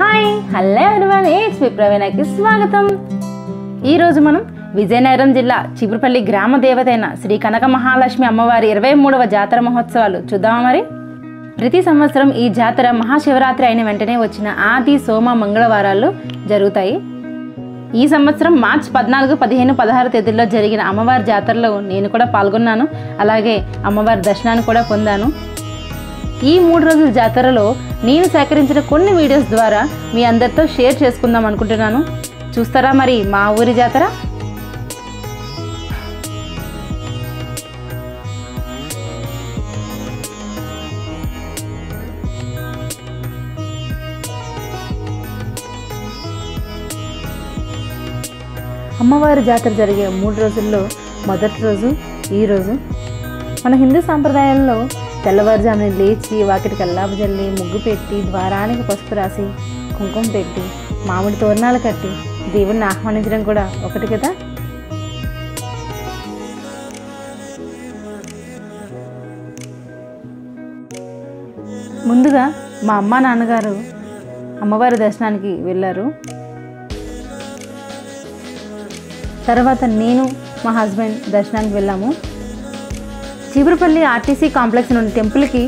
Hi hello everyone it's me ప్రవీణకి స్వాగతం ఈరోజు మనం విజయనగరం జిల్లా చిపురుపల్లి గ్రామ దేవతైన శ్రీ కనక మహాలక్ష్మి అమ్మవారి ఇరవై మూడవ జాతర మహోత్సవాలు చూద్దామా మరి? ప్రతి సంవత్సరం ఈ జాతర మహాశివరాత్రి అయిన వెంటనే వచ్చిన ఆది సోమ మంగళవారాలు జరుగుతాయి. ఈ సంవత్సరం మార్చ్ పద్నాలుగు పదిహేను పదహారు తేదీల్లో జరిగిన అమ్మవారి జాతరలో నేను కూడా పాల్గొన్నాను. అలాగే అమ్మవారి దర్శనాన్ని కూడా పొందాను. ఈ మూడు రోజుల జాతరలో నేను సేకరించిన కొన్ని వీడియోస్ ద్వారా మీ అందరితో షేర్ చేసుకుందాం అనుకుంటున్నాను. చూస్తారా మరి మా ఊరి జాతర? అమ్మవారి జాతర జరిగే మూడు రోజుల్లో మొదటి రోజు ఈ రోజు మన హిందూ సాంప్రదాయంలో తెల్లవారుజామున లేచి వాకిటి కల్లాపు జల్లి ముగ్గు పెట్టి ద్వారానికి పసుపు రాసి కుంకుమ పెట్టి మామిడి తోరణాలు కట్టి దేవుణ్ణి ఆహ్వానించడం కూడా ఒకటి కదా? ముందుగా మా అమ్మ నాన్నగారు అమ్మవారి దర్శనానికి వెళ్ళారు. తర్వాత నేను మా హస్బెండ్ దర్శనానికి వెళ్ళాము. చీపురుపల్లి ఆర్టీసీ కాంప్లెక్స్ నుండి టెంపుల్కి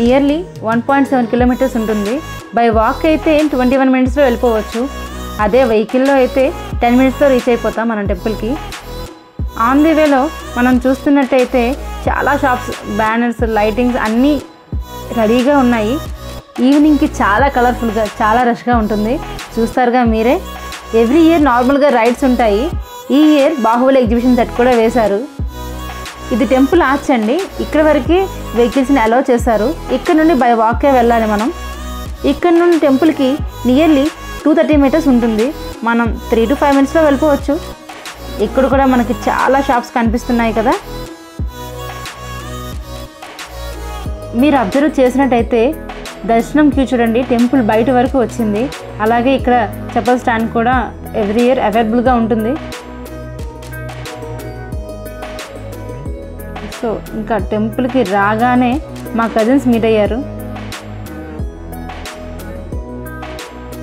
nearly one point seven kilometres ఉంటుంది. బై వాక్ అయితే ట్వంటీ వన్ మినిట్స్లో వెళ్ళిపోవచ్చు. అదే వెహికల్లో అయితే టెన్ మినిట్స్లో రీచ్ అయిపోతాం మనం టెంపుల్కి. ఆన్ ది వేలో మనం చూస్తున్నట్టయితే చాలా షాప్స్ బ్యానర్స్ లైటింగ్స్ అన్నీ రెడీగా ఉన్నాయి. ఈవినింగ్కి చాలా కలర్ఫుల్గా చాలా రష్గా ఉంటుంది. చూస్తారుగా మీరే. ఎవ్రీ ఇయర్ నార్మల్గా రైడ్స్ ఉంటాయి. ఈ ఇయర్ బాహుబలి ఎగ్జిబిషన్ సెట్ కూడా వేశారు. ఇది టెంపుల్ ఆర్చ్ అండి. ఇక్కడ వరకు వెహికల్స్ని అలౌ చేశారు. ఇక్కడ నుండి బై వాకే వెళ్ళాలి మనం. ఇక్కడ నుండి టెంపుల్కి నియర్లీ టూ థర్టీ మీటర్స్ ఉంటుంది. మనం త్రీ టు ఫైవ్ మినిట్స్లో వెళ్ళిపోవచ్చు. ఇక్కడ కూడా మనకి చాలా షాప్స్ కనిపిస్తున్నాయి కదా. మీరు అబ్జర్వ్ చేసినట్టయితే దర్శనం క్యూ చూడండి. టెంపుల్ బయట వరకు వచ్చింది. అలాగే ఇక్కడ చెప్పల్ స్టాండ్ కూడా ఎవ్రీ ఇయర్ అవైలబుల్గా ఉంటుంది. సో ఇంకా టెంపుల్కి రాగానే మా కజిన్స్ మీట్ అయ్యారు.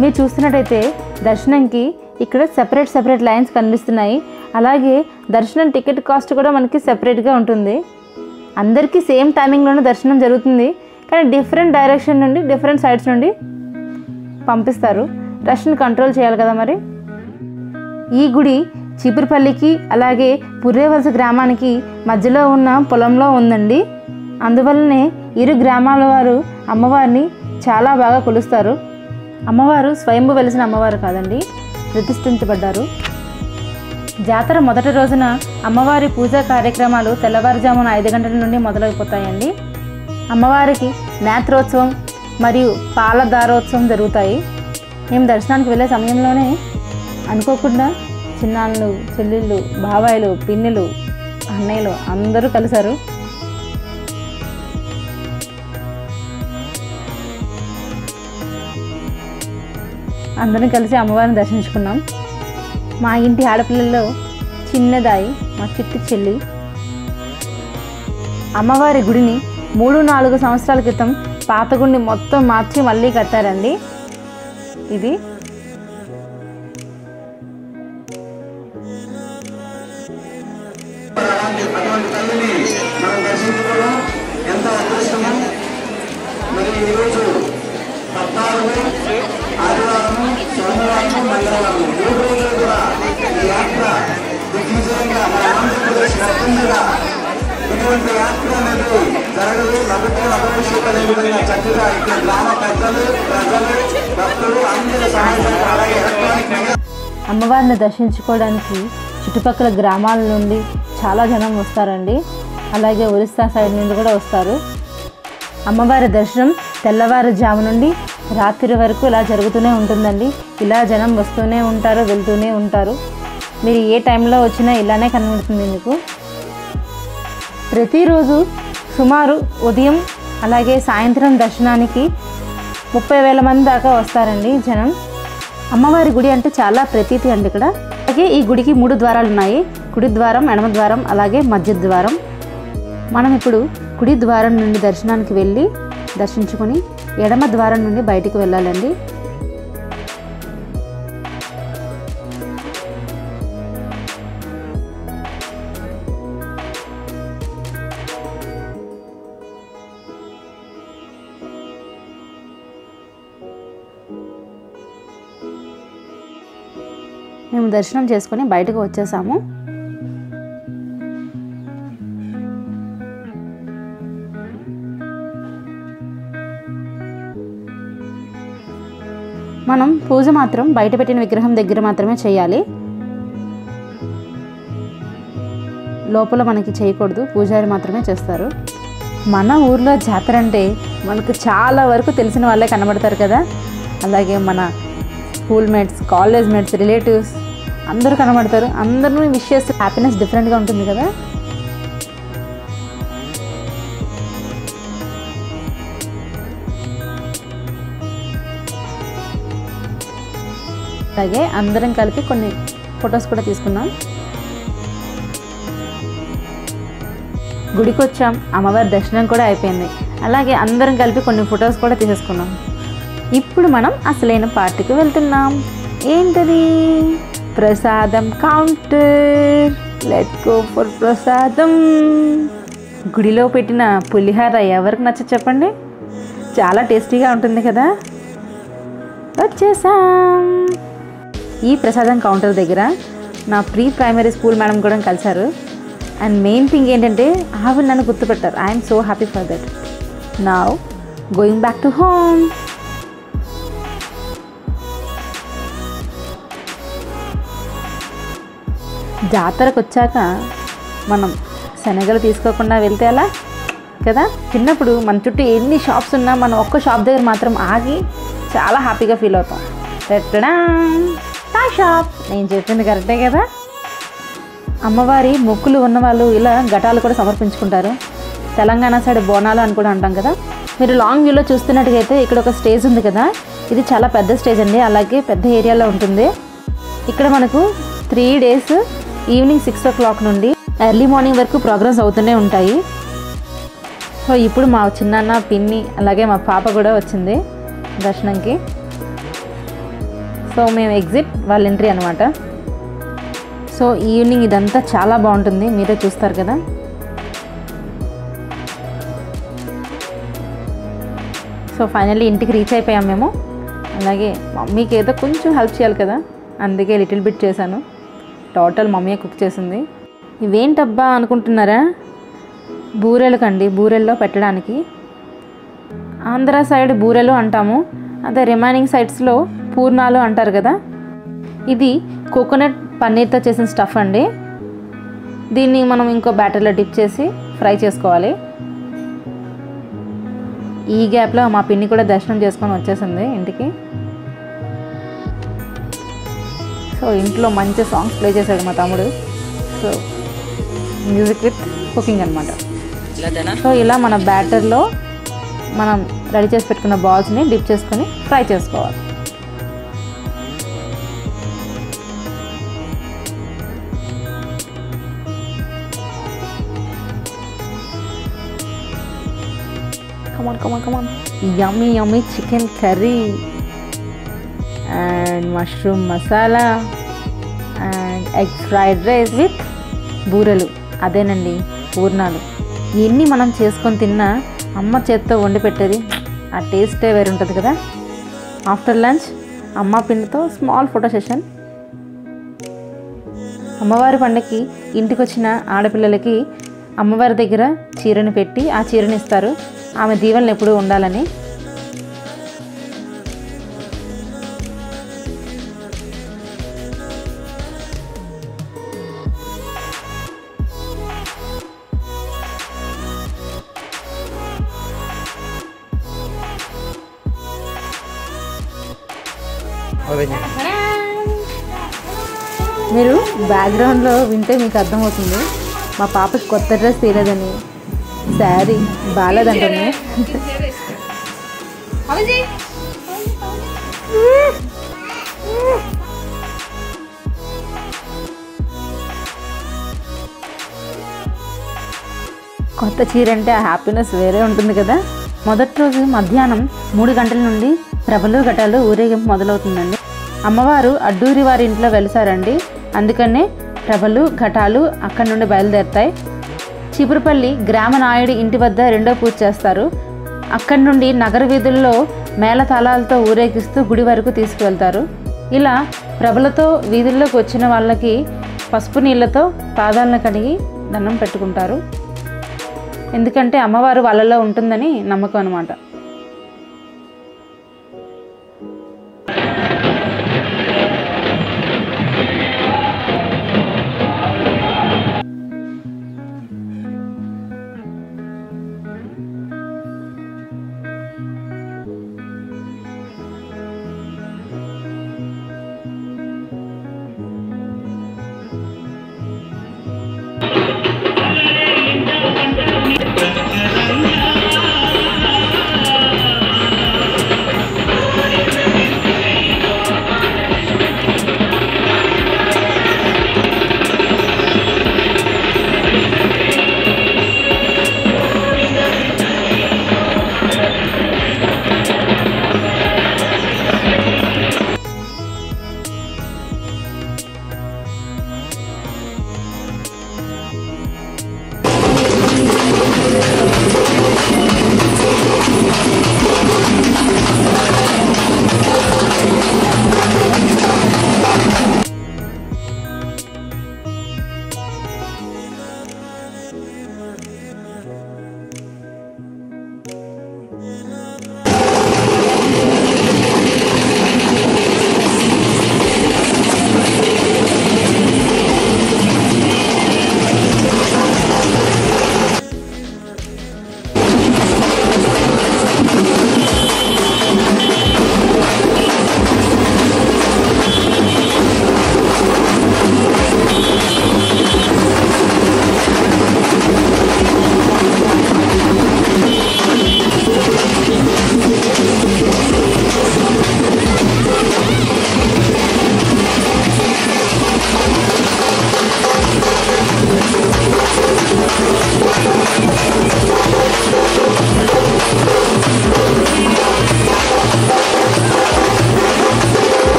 మీరు చూస్తున్నట్టయితే దర్శనంకి ఇక్కడ సెపరేట్ సెపరేట్ లైన్స్ కనిపిస్తున్నాయి. అలాగే దర్శనం టికెట్ కాస్ట్ కూడా మనకి సెపరేట్గా ఉంటుంది. అందరికీ సేమ్ టైమింగ్లోనే దర్శనం జరుగుతుంది. కానీ డిఫరెంట్ డైరెక్షన్ నుండి డిఫరెంట్ సైడ్స్ నుండి పంపిస్తారు. రష్ని కంట్రోల్ చేయాలి కదా మరి? ఈ గుడి చీపురుపల్లికి అలాగే పుర్రేవలస గ్రామానికి మధ్యలో ఉన్న పొలంలో ఉందండి. అందువల్లనే ఇరు గ్రామాల వారు అమ్మవారిని చాలా బాగా కొలుస్తారు. అమ్మవారు స్వయంభు వెలిసిన అమ్మవారు కాదండి ప్రతిష్ఠించబడ్డారు. జాతర మొదటి రోజున అమ్మవారి పూజా కార్యక్రమాలు తెల్లవారుజామున ఐదు గంటల నుండి మొదలైపోతాయండి. అమ్మవారికి నేత్రోత్సవం మరియు పాలదారోత్సవం జరుగుతాయి. మేము దర్శనానికి వెళ్ళే సమయంలోనే అనుకోకుండా చిన్నాళ్ళు చెల్లెళ్ళు బాబాయిలు పిన్నులు అన్నయ్యలు అందరూ కలిశారు. అందరం కలిసి అమ్మవారిని దర్శించుకున్నాం. మా ఇంటి ఆడపిల్లల్లో చిన్నదాయి మా చిట్టి చెల్లి. అమ్మవారి గుడిని మూడు నాలుగు సంవత్సరాల క్రితం పాత గుడిని మొత్తం మార్చి మళ్ళీ కట్టారండి. ఇది మనం కూడా ఎంత అదృష్టమో. మరి ఈరోజు పద్నాలుగు ఆదివారము సోమవారము మంగళవారము మూడు రోజులు కూడా ఈ యాత్ర దిగ్విజయంగా మన ఆంధ్రప్రదేశ్ వ్యాప్తంగా ఇటువంటి యాత్ర అనేది జరగదు. ప్రభుత్వం అభివృద్ధి అనే విధంగా చక్కగా ఇక్కడ గ్రామ పెద్దలు ప్రజలు భక్తులు అందరూ సహాయం అలాగే ఎలక్ట్రానిక్ అమ్మవారిని దర్శించుకోవడానికి చుట్టుపక్కల గ్రామాల నుండి చాలా జనం వస్తారండి. అలాగే ఒరిస్సా సైడ్ నుండి కూడా వస్తారు. అమ్మవారి దర్శనం తెల్లవారుజాము నుండి రాత్రి వరకు ఇలా జరుగుతూనే ఉంటుందండి. ఇలా జనం వస్తూనే ఉంటారు వెళ్తూనే ఉంటారు. మీరు ఏ టైంలో వచ్చినా ఇలానే కనబడుతుంది మీకు. ప్రతిరోజు సుమారు ఉదయం అలాగే సాయంత్రం దర్శనానికి ముప్పై వేల మంది దాకా వస్తారండి జనం. అమ్మవారి గుడి అంటే చాలా ప్రతీతి అండి ఇక్కడ. అలాగే ఈ గుడికి మూడు ద్వారాలు ఉన్నాయి కుడి ద్వారం ఎడమ ద్వారం అలాగే మధ్య ద్వారం. మనం ఇప్పుడు కుడి ద్వారం నుండి దర్శనానికి వెళ్ళి దర్శించుకొని ఎడమ ద్వారం నుండి బయటికి వెళ్ళాలండి. మేము దర్శనం చేసుకొని బయటకు వచ్చేసాము. మనం పూజ మాత్రం బయట పెట్టిన విగ్రహం దగ్గర మాత్రమే చేయాలి. లోపల మనకి చేయకూడదు పూజారి మాత్రమే చేస్తారు. మన ఊర్లో జాతర అంటే మనకు చాలా వరకు తెలిసిన వాళ్ళే కనబడతారు కదా. అలాగే మన school mates college mates relatives అందరూ కనబడతారు. అందరూ విష్ చేస్తే హ్యాపీనెస్ డిఫరెంట్గా ఉంటుంది కదా. అలాగే అందరం కలిపి కొన్ని ఫొటోస్ కూడా తీసుకున్నాం గుడికి వచ్చాం అమ్మవారి దర్శనం కూడా అయిపోయింది. అలాగే అందరం కలిపి కొన్ని ఫొటోస్ కూడా తీసేసుకున్నాం ఇప్పుడు మనం అసలైన పార్టీకి వెళ్తున్నాం. ఏంటది? ప్రసాదం కౌంటర్. లెట్ గో ఫర్ ప్రసాదం. గుడిలో పెట్టిన పులిహార ఎవరికి నచ్చ చెప్పండి? చాలా టేస్టీగా ఉంటుంది కదా? వచ్చేసాం. ఈ ప్రసాదం కౌంటర్ దగ్గర నా ప్రీ ప్రైమరీ స్కూల్ మేడం కూడా కలిశారు. అండ్ మెయిన్ థింగ్ ఏంటంటే ఆవిడ నన్ను గుర్తుపెట్టారు. I'm so happy for that నా గోయింగ్ బ్యాక్ టు హోమ్ జాతరకు వచ్చాక మనం శనగలు తీసుకోకుండా వెళ్తే అలా కదా? చిన్నప్పుడు మన చుట్టూ ఎన్ని షాప్స్ ఉన్నా మనం ఒక్క షాప్ దగ్గర మాత్రం ఆగి చాలా హ్యాపీగా ఫీల్ అవుతాం. టెట్టడా, షాప్ నేను చెప్పింది కరెక్టే కదా? అమ్మవారి మొక్కులు ఉన్నవాళ్ళు ఇలా ఘటాలు కూడా సమర్పించుకుంటారు. తెలంగాణ సైడ్ బోనాలు అని కూడా అంటాం కదా? మీరు లాంగ్ వ్యూలో చూస్తున్నట్టుగైతే ఇక్కడ ఒక స్టేజ్ ఉంది కదా? ఇది చాలా పెద్ద స్టేజ్ అండి. అలాగే పెద్ద ఏరియాలో ఉంటుంది. ఇక్కడ మనకు three days evening six o'clock నుండి ఎర్లీ మార్నింగ్ వరకు ప్రోగ్రామ్స్ అవుతూనే ఉంటాయి. సో ఇప్పుడు మా చిన్నాన్న పిన్ని అలాగే మా పాప కూడా వచ్చింది దర్శనంకి. సో మేము ఎగ్జిట్ వాళ్ళ ఎంట్రీ అనమాట సో ఈవినింగ్ ఇదంతా చాలా బాగుంటుంది మీరే చూస్తారు కదా. సో ఫైనల్లీ ఇంటికి రీచ్ అయిపోయాం మేము. అలాగే మమ్మీకి ఏదో కొంచెం హెల్ప్ చేయాలి కదా. అందుకే లిటిల్ బిట్ చేశాను. టోటల్ మమ్మీ కుక్ చేసింది. ఇవేంటబ్బా అనుకుంటున్నారా? బూరెలుకండి బూరెల్లో పెట్టడానికి. ఆంధ్ర సైడ్ బూరెలు అంటాము. అదే రిమైనింగ్ సైడ్స్లో పూర్ణాలు అంటారు కదా? ఇది కోకోనట్ పన్నీర్తో చేసిన స్టఫ్ అండి. దీన్ని మనం ఇంకో బ్యాటర్లో డిప్ చేసి ఫ్రై చేసుకోవాలి. ఈ గ్యాప్లో మా పిన్ని కూడా దర్శనం చేసుకొని వచ్చేసింది ఇంటికి. సో ఇంట్లో మంచి సాంగ్స్ ప్లే చేశాడు మా తమ్ముడు. సో మ్యూజిక్ విత్ కుకింగ్ అనమాట సో ఇలా మన బ్యాటర్లో మనం రెడీ చేసి పెట్టుకున్న బాల్స్ని డిప్ చేసుకొని ఫ్రై చేసుకోవాలి. Come on come on come on yummy yummy chicken curry and mushroom masala and egg fried rice with బూరెలు. అదేనండి పూర్ణాలు. ఎన్ని మనం చేసుకొని తిన్నా అమ్మ చేత్తో వండి పెట్టేది ఆ టేస్టే వేరు ఉంటుంది కదా. ఆఫ్టర్ లంచ్ అమ్మ పిండితో స్మాల్ ఫోటో సెషన్ అమ్మవారి పండగకి ఇంటికి వచ్చిన ఆడపిల్లలకి అమ్మవారి దగ్గర చీరని పెట్టి ఆ చీరని ఇస్తారు. ఆమె దీవెనలు ఎప్పుడూ ఉండాలని మీరు బ్యాక్గ్రౌండ్లో వింటే మీకు అర్థమవుతుంది. మా పాపకి కొత్త డ్రెస్ తీయలేదని. శారీ బాగాలేదంటే కొత్త చీర అంటే ఆ హ్యాపీనెస్ వేరే ఉంటుంది కదా. మొదటి రోజు మధ్యాహ్నం మూడు గంటల నుండి ప్రభలు ఘటాలు ఊరేగింపు మొదలవుతుందండి. అమ్మవారు అడ్డూరి వారి ఇంట్లో వెలిసారండి. అందుకనే ప్రభలు ఘటాలు అక్కడి నుండి బయలుదేరుతాయి. చీపురుపల్లి గ్రామ నాయుడి ఇంటి వద్ద రెండో పూజ చేస్తారు. అక్కడి నుండి నగర వీధుల్లో మేళతాళాలతో ఊరేగిస్తూ గుడి వరకు తీసుకువెళ్తారు. ఇలా ప్రభలతో వీధుల్లోకి వచ్చిన వాళ్ళకి పసుపు నీళ్ళతో పాదాలను కడిగి దండం పెట్టుకుంటారు. ఎందుకంటే అమ్మవారు వాళ్ళలో ఉంటుందని నమ్మకం అనమాట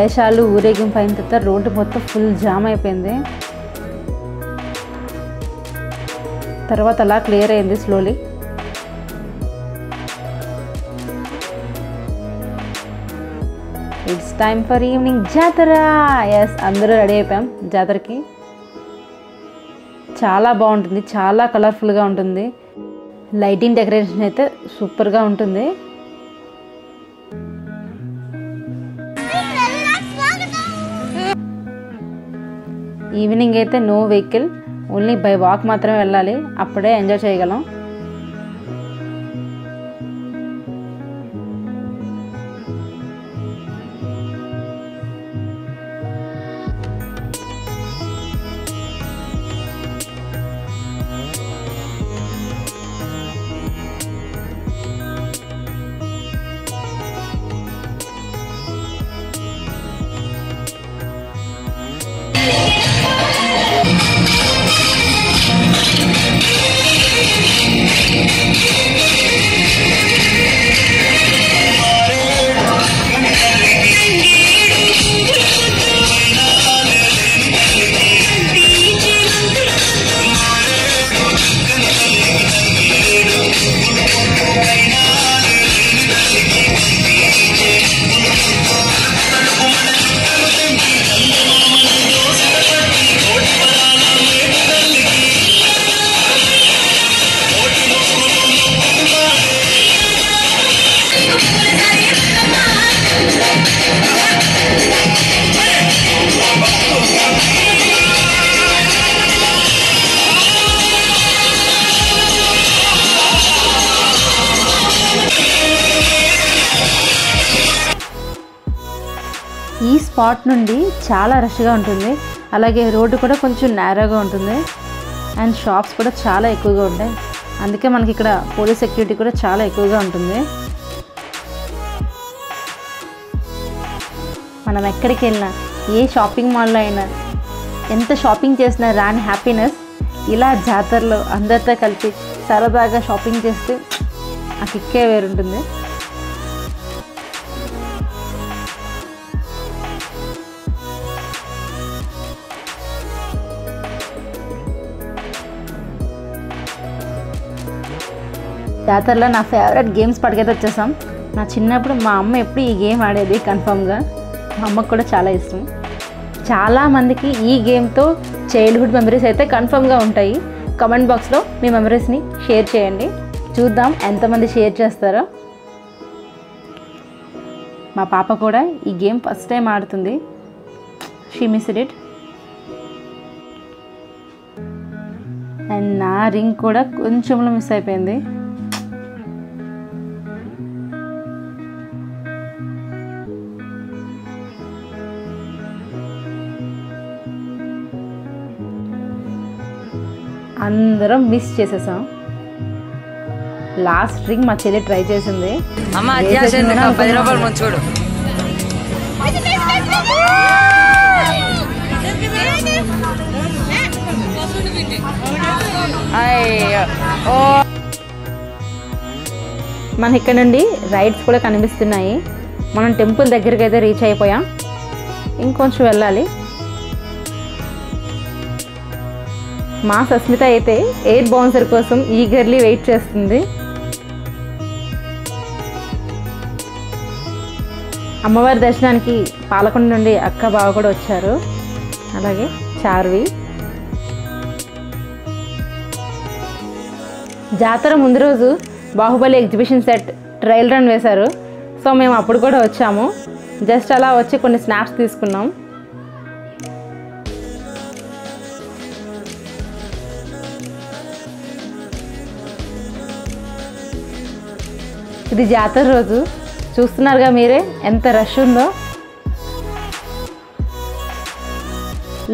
వేషాలు ఊరేగింపు అయిన తర్వాత రోడ్డు మొత్తం ఫుల్ జామ్ అయిపోయింది. తర్వాత అలా క్లియర్ అయింది slowly it's time for evening జాతర. ఎస్ అందరూ రెడీ అయిపోయాం జాతరకి. చాలా బాగుంటుంది చాలా కలర్ఫుల్గా ఉంటుంది. లైటింగ్ డెకరేషన్ అయితే సూపర్గా ఉంటుంది. ఈవినింగ్ అయితే no vehicle only by walk మాత్రమే వెళ్ళాలి. అప్పుడే ఎంజాయ్ చేయగలం. స్పాట్ నుండి చాలా రష్గా ఉంటుంది. అలాగే రోడ్డు కూడా కొంచెం నేరోగా ఉంటుంది. అండ్ షాప్స్ కూడా చాలా ఎక్కువగా ఉంటాయి. అందుకే మనకి ఇక్కడ పోలీస్ సెక్యూరిటీ కూడా చాలా ఎక్కువగా ఉంటుంది. మనం ఎక్కడికి వెళ్ళినా ఏ షాపింగ్ మాల్లో అయినా ఎంత షాపింగ్ చేసినా రాని హ్యాపీనెస్ ఇలా జాతరలో అందరితో కలిపి సరదాగా షాపింగ్ చేస్తే ఆ కిక్కే వేరుంటుంది. జాతరలో నా ఫేవరెట్ గేమ్స్ పట్టుకైతే వచ్చేసాం. నా చిన్నప్పుడు మా అమ్మ ఎప్పుడు ఈ గేమ్ ఆడేది కన్ఫామ్గా మా అమ్మకు కూడా చాలా ఇష్టం. చాలామందికి ఈ గేమ్తో చైల్డ్హుడ్ మెమరీస్ అయితే కన్ఫర్మ్గా ఉంటాయి. కమెంట్ బాక్స్లో మీ మెమరీస్ని షేర్ చేయండి. చూద్దాం ఎంతమంది షేర్ చేస్తారో. మా పాప కూడా ఈ గేమ్ ఫస్ట్ టైం ఆడుతుంది. షీ మిస్ ఇట్ అండ్ నా రింగ్ కూడా కొంచెంలో మిస్ అయిపోయింది. అందరం మిస్ చేసేసాం. లాస్ట్ రింగ్ మా చెల్లి ట్రై చేసింది? పది రూపాయలు చూడు. మనకి ఇక్కడ నుండి రైడ్స్ కూడా కనిపిస్తున్నాయి. మనం టెంపుల్ దగ్గరికి అయితే రీచ్ అయిపోయాం. ఇంకొంచెం వెళ్ళాలి. మా సస్మిత అయితే ఎయిర్ బౌన్సర్ కోసం ఈగర్లీ వెయిట్ చేస్తుంది. అమ్మవారి దర్శనానికి పాలకొండ నుండి అక్క బావ కూడా వచ్చారు. అలాగే చార్వి. జాతర ముందు రోజు Baahubali exhibition set trial run వేశారు. సో మేము అప్పుడు కూడా వచ్చాము. జస్ట్ అలా వచ్చి కొన్ని స్నాప్స్ తీసుకున్నాం. ఇది జాతర రోజు. చూస్తున్నారుగా మీరే ఎంత రష్ ఉందో.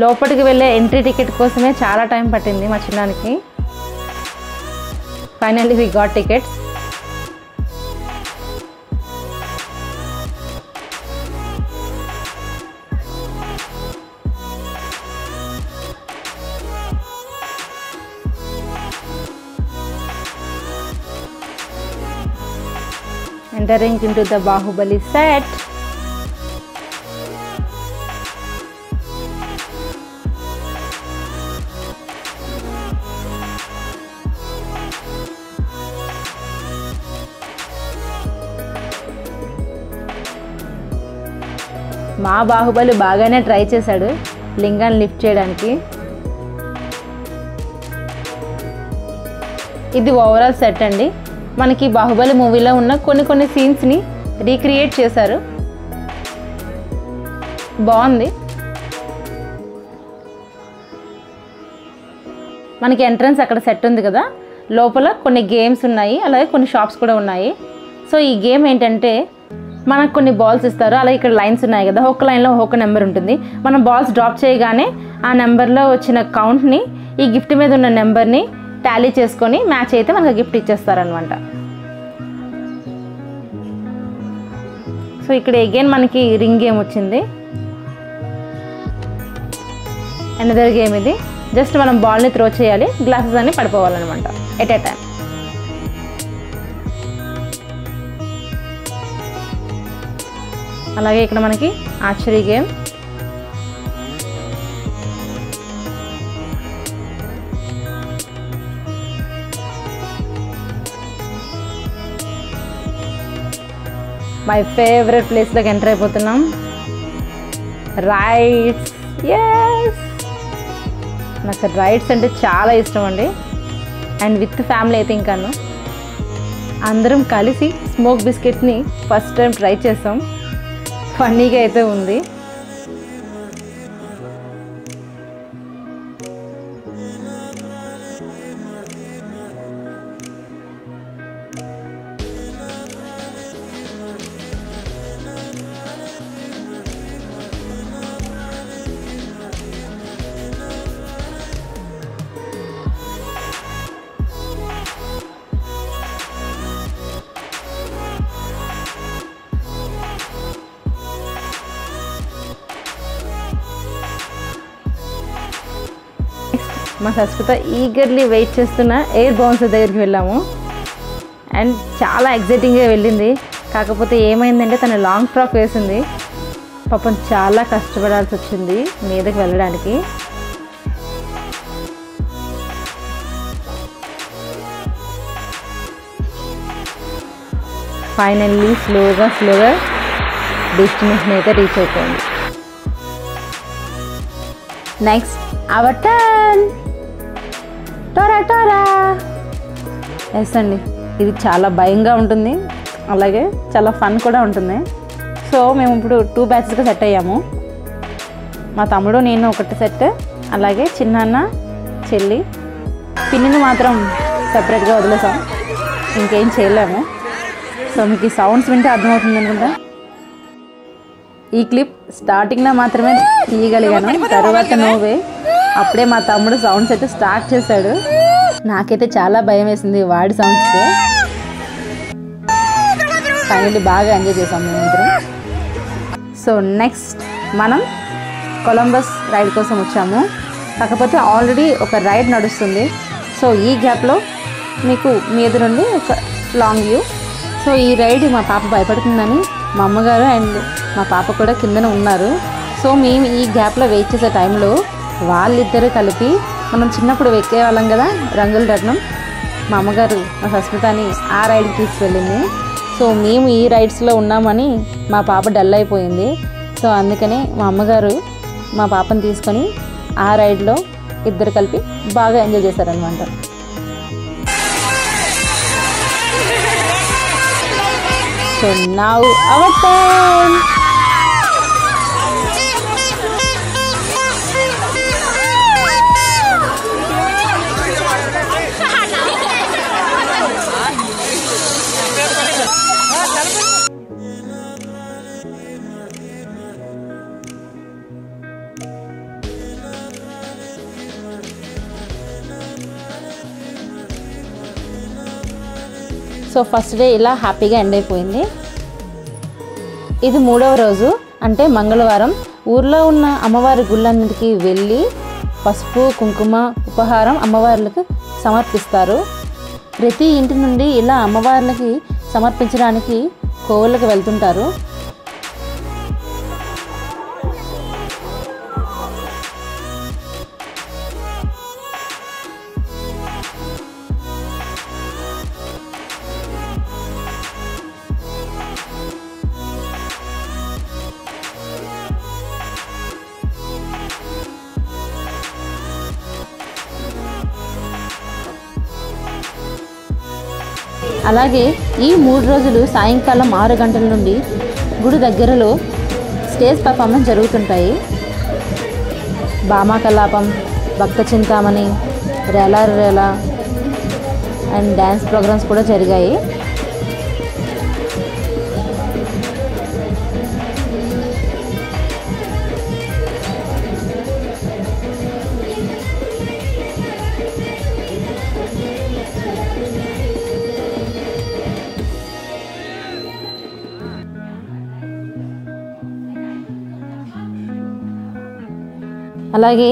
లోపలికి వెళ్ళే ఎంట్రీ టికెట్ కోసమే చాలా టైం పట్టింది మా చిన్నానికి. Finally we got tickets entering into the Bahubali set. మా బాహుబలి బాగానే ట్రై చేశాడు లింగాన్ని లిఫ్ట్ చేయడానికి ఇది ఓవరాల్ సెట్ అండి మనకి బాహుబలి మూవీలో ఉన్న కొన్ని కొన్ని సీన్స్ని రీక్రియేట్ చేశారు. బాగుంది. మనకి ఎంట్రన్స్ అక్కడ సెట్ ఉంది కదా. లోపల కొన్ని గేమ్స్ ఉన్నాయి అలాగే కొన్ని షాప్స్ కూడా ఉన్నాయి. సో ఈ గేమ్ ఏంటంటే మనకు కొన్ని బాల్స్ ఇస్తారు అలాగే ఇక్కడ లైన్స్ ఉన్నాయి కదా. ఒక్క లైన్లో ఒక్కొక్క నెంబర్ ఉంటుంది. మనం బాల్స్ డ్రాప్ చేయగానే ఆ నెంబర్లో వచ్చిన కౌంట్ని ఈ గిఫ్ట్ మీద ఉన్న నెంబర్ని టాలీ చేసుకొని మ్యాచ్ అయితే మనకు గిఫ్ట్ ఇచ్చేస్తారనమాట సో ఇక్కడ అగైన్ మనకి రింగ్ గేమ్ వచ్చింది? అనదర్ గేమ్ ఇది. జస్ట్ మనం బాల్ని త్రో చేయాలి. గ్లాసెస్ అన్ని పడిపోవాలన్నమాట. ఎట్ ఎ టైం అలాగే ఇక్కడ మనకి ఆర్చరీ గేమ్ మై ఫేవరెట్ ప్లేస్లోకి ఎంటర్ అయిపోతున్నాం. రైడ్స్ ఎస్ నాకు రైడ్స్ అంటే చాలా ఇష్టం అండి. అండ్ విత్ ఫ్యామిలీ అయితే ఇంకాను అందరం కలిసి స్మోక్ బిస్కెట్ని ఫస్ట్ టైం ట్రై చేసాం. ఫన్నీగా అయితే ఉంది. మా సస్మిత ఈగర్లీ వెయిట్ చేస్తున్న ఎయిర్ బౌన్సర్ దగ్గరికి వెళ్ళాము. అండ్ చాలా ఎగ్జైటింగ్గా వెళ్ళింది. కాకపోతే ఏమైందంటే తను లాంగ్ ఫ్రాక్ వేసింది. పాపం చాలా కష్టపడాల్సి వచ్చింది మీదకి వెళ్ళడానికి. ఫైనల్లీ స్లోగా స్లోగా డెస్టినేషన్ అయితే రీచ్ అయిపోయింది. Next our turn Tora Tora yes అండి. ఇది చాలా భయంగా ఉంటుంది. అలాగే చాలా ఫన్ కూడా ఉంటుంది. సో మేము ఇప్పుడు టూ బ్యాచెస్గా సెట్ అయ్యాము. మా తమ్ముడు నేను ఒకటి సెట్ అలాగే చిన్నాన్న చెల్లి. పిన్నిని మాత్రం సపరేట్గా వదిలేసాం. ఇంకేం చేయలేము. సో మీకు ఈ సౌండ్స్ వింటే అర్థమవుతుంది అనుకుంటా. ఈ క్లిప్ స్టార్టింగ్లో మాత్రమే తీయగలిగాను. తర్వాత నోవే అప్పుడే మా తమ్ముడు సౌండ్స్ అయితే స్టార్ట్ చేశాడు. నాకైతే చాలా భయం వేసింది వాడి సౌండ్స్కే ఫైనల్లీ బాగా ఎంజాయ్ చేసాం మేమిద్దరం. సో నెక్స్ట్ మనం కొలంబస్ రైడ్ కోసం వచ్చాము. కాకపోతే ఆల్రెడీ ఒక రైడ్ నడుస్తుంది. సో ఈ గ్యాప్లో మీకు మీ ఎదురుండి ఒక లాంగ్ వ్యూ సో ఈ రైడ్ మా పాప భయపడుతుందని మా అమ్మగారు అండ్ మా పాప కూడా కిందన ఉన్నారు. సో మేము ఈ గ్యాప్లో వెయిట్ చేసే టైంలో వాళ్ళిద్దరూ కలిపి మనం చిన్నప్పుడు ఎక్కేవాళ్ళం కదా రంగుల రత్నం. మా అమ్మగారు మా సస్మితని ఆ రైడ్కి తీసుకెళ్ళింది. సో మేము ఈ రైడ్స్లో ఉన్నామని మా పాప డల్ అయిపోయింది. సో అందుకనే మా అమ్మగారు మా పాపని తీసుకొని ఆ రైడ్లో ఇద్దరు కలిపి బాగా ఎంజాయ్ చేశారనమాట so now our time so first day ఇలా హ్యాపీగా ఎండ్ అయిపోయింది. ఇది మూడవ రోజు. అంటే మంగళవారం. ఊర్లో ఉన్న అమ్మవారి గుళ్ళన్నిటికీ వెళ్ళి పసుపు కుంకుమ ఉపహారం అమ్మవార్లకు సమర్పిస్తారు. ప్రతి ఇంటి నుండి ఇలా అమ్మవార్లకి సమర్పించడానికి కోవులకు వెళ్తుంటారు. అలాగే ఈ మూడు రోజులు సాయంకాలం ఆరు గంటల నుండి గుడి దగ్గరలో స్టేజ్ పర్ఫార్మెన్స్ జరుగుతుంటాయి. Bhama Kalapam Bhakta Chintamani Rela Rela and dance programs కూడా జరిగాయి. అలాగే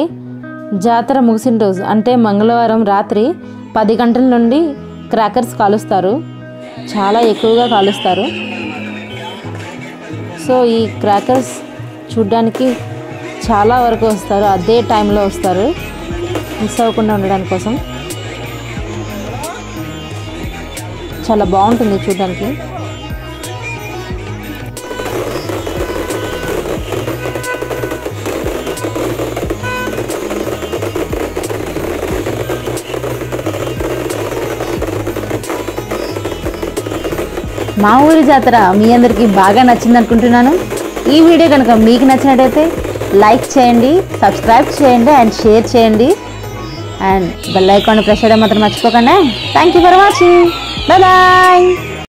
జాతర ముగిసిన రోజు అంటే మంగళవారం రాత్రి పది గంటల నుండి క్రాకర్స్ కాలుస్తారు. చాలా ఎక్కువగా కాలుస్తారు. సో ఈ క్రాకర్స్ చూడ్డానికి చాలా వరకు వస్తారు. అదే టైంలో వస్తారు. మిస్ అవ్వకుండా ఉండడానికి కోసం. చాలా బాగుంటుంది చూడడానికి. మా ఊరి జాతర మీ అందరికీ బాగా నచ్చింది అనుకుంటున్నాను. ఈ వీడియో కనుక మీకు నచ్చినట్టయితే లైక్ చేయండి సబ్స్క్రైబ్ చేయండి అండ్ షేర్ చేయండి. అండ్ బెల్ ఐకాన్ ప్రెస్ చేయడం మాత్రం మర్చిపోకండి. Thank you for watching bye bye